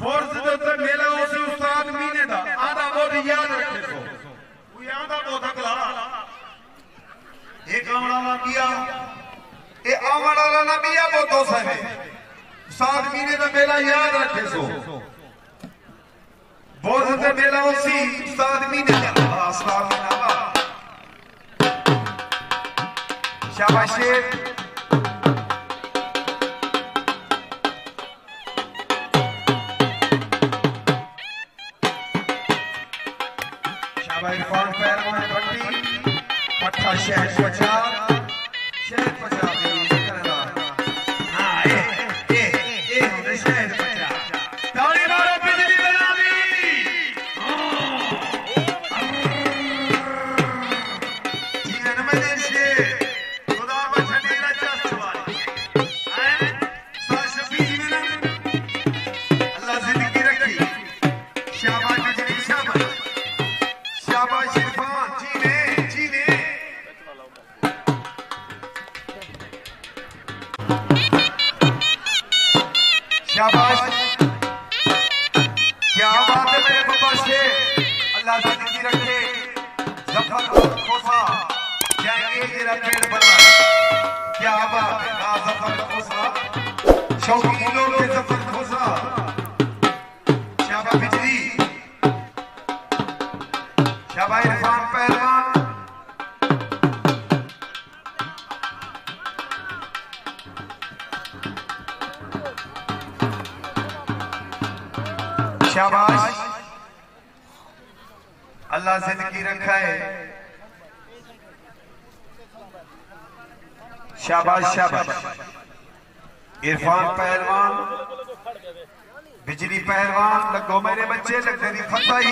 ਬੋਰਜ਼ ਦੇ ਤੇ ਮੇਲਾ ਉਸ ਉਸਤਾਦ ਮੀਨੇ ਦਾ ਆਂਦਾ ਮੋਦ ਯਾਦ ਰੱਖੇ ਸੋ ਉਹ ਆਂਦਾ ਮੋਦ ਅਗਲਾ ਇਹ ਕਾਮਣਾ ਮੰਗਿਆ ਇਹ ਆਵਣ ਵਾਲਾ ਨਬੀ ਆ ਬੋਤੋ ਸਾਹਿਬ ਸਾਧ ਮਹੀਨੇ ਦਾ ਮੇਲਾ ਯਾਦ ਰੱਖੇ ਸੋ ਬੋਧ ਤੇ ਮੇਲਾ ਉਸੀ ਸਾਧ ਮਹੀਨੇ ਦਾ ਆਸਮਾਨ ਮਹੀਨਾ ਵਾ ਸ਼ਾਬਾਸ਼ ਸ਼ਾਬਾਸ਼ पहलवान भट्टी पट्टा शेर पचास शहर पचास तेरा पेड़ बना। क्या बात है? ना ज़फ़र खोसा। शौकीन के ज़फ़र खोसा। शाबा बिजली। शाबा इरफान पहलवान। शाबाश। अल्लाह ज़िंदगी रखा है शाबाश शाबाश। इरफान पहलवान बिजली पहलवान लगो मेरे बच्चे लगे फतह ही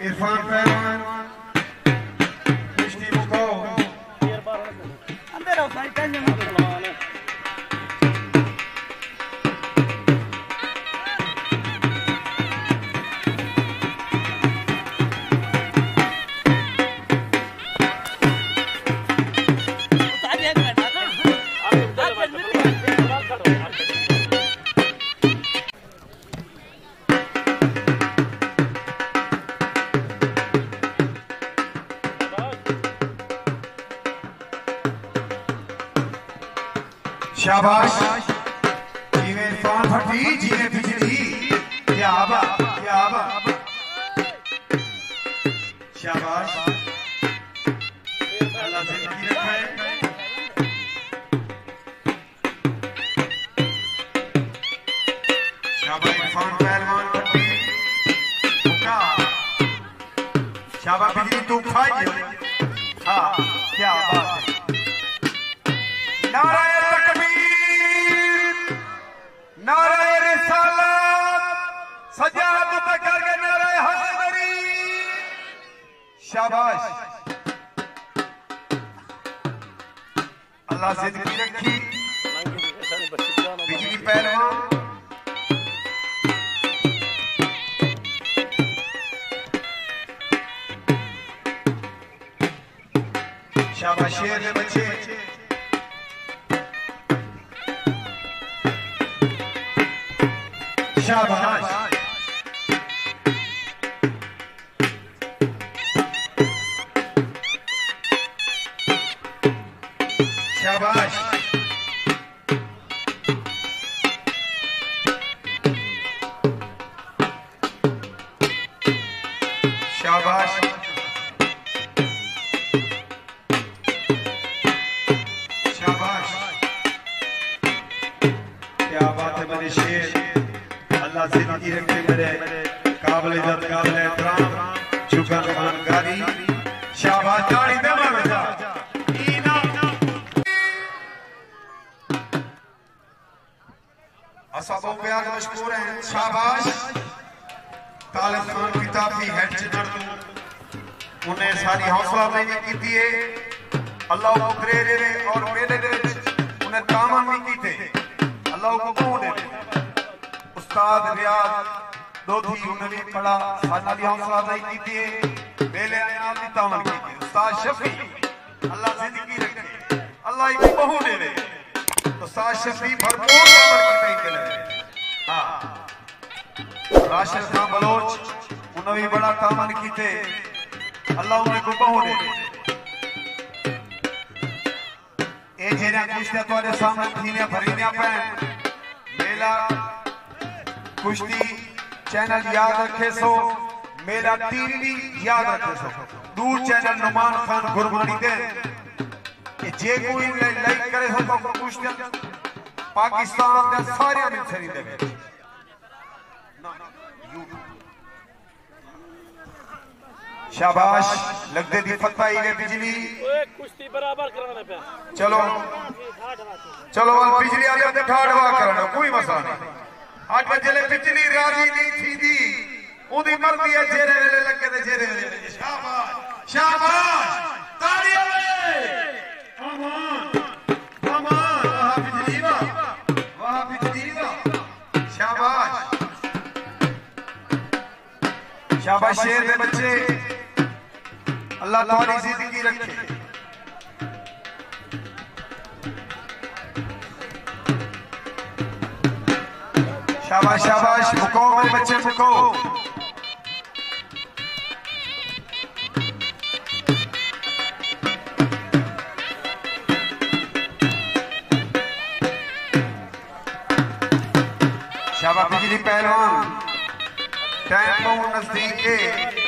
इरफ़ान शाबाश। जीवे इरफान भट्टी जीवे बिजली। क्या बात क्या बात। शाबाश। अल्लाह ज़िंदगी रखे। शाबाश इरफान पहलवान भट्टी मुका शाबाश, बिजली तू खाई हाँ क्या बात। शाबाश। अल्लाह ज़िंदगी रखी बिजली पहलवान शाबाश शेर के बच्चे। शाबाश। शाबाश। शाबाश। शाबाश। क्या बात है मेरे शेर। अल्लाह ज़िंदगी रखे मेरे काबिल इज़्ज़त काबिल एहतराम असाबो प्यार मशकूर हैं शाबाश। तालिब खान किताब की हेड चिनर तू उन्हें सारी हौसला नहीं की थी अल्लाह को करे रे और मेरे दे उन्हें तामन नहीं की थे अल्लाह को कौन दे उस्ताद रियाज दो थी उन्होंने पढ़ा, सारी हौसला नहीं की थी। मेले आयाम की तामन की थी। उस्ताद शफी, अल्लाह ज़िंदगी रखे। अल्लाह एक बहु दे तो भरपूर के हाँ। राशिद बलोच उन्हें भी बड़ा कामन कीते अल्लाह उन्हें गुबाऊ दे। ए जेरा कुश्ती तोरे सामने थीने भरीने पे मेला, कुश्ती, चैनल याद रखे सो। मेरा टीवी याद रखे सो। दूर चैनल नुमान खान गुरबानी दे ਜੇ ਕੋਈ ਲਾਈਕ ਕਰੇ ਸੋ ਤਾਂ ਕੁਸ਼ਤੀਆਂ ਪਾਕਿਸਤਾਨ ਦੇ ਸਾਰਿਆਂ ਨੂੰ ਸਰੀ ਦੇ ਵਿੱਚ शाबाश लगदे दी फताई ने बिजली ओए कुश्ती बराबर कराने पे चलो चलो वल बिजली वाले ते ठाड़वा करना कोई मसला नहीं अज जले बिजली राजी नहीं थी दी ओदी मर्जी है जेरे वेले लगे ते जेरे वेले शाबाश शाबाश ताड़ी शाबाश। शाबाश शेर दे बच्चे। अल्लाह तुम्हारी ज़िंदगी रखे। शाबाश शाबाश ટેમ્પો નજીકે